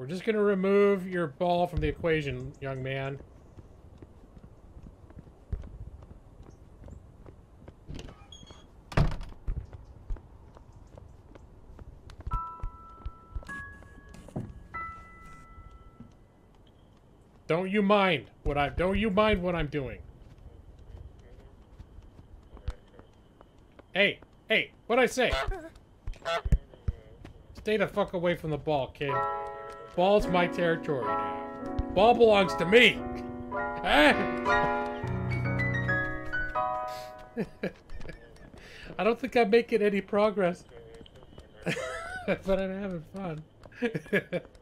We're just gonna remove your ball from the equation, young man. Don't you mind what I don't you mind what I'm doing. Hey, hey, what'd I say? Stay the fuck away from the ball, kid. Ball's my territory now. Ball belongs to me. I don't think I'm making any progress. but I'm having fun.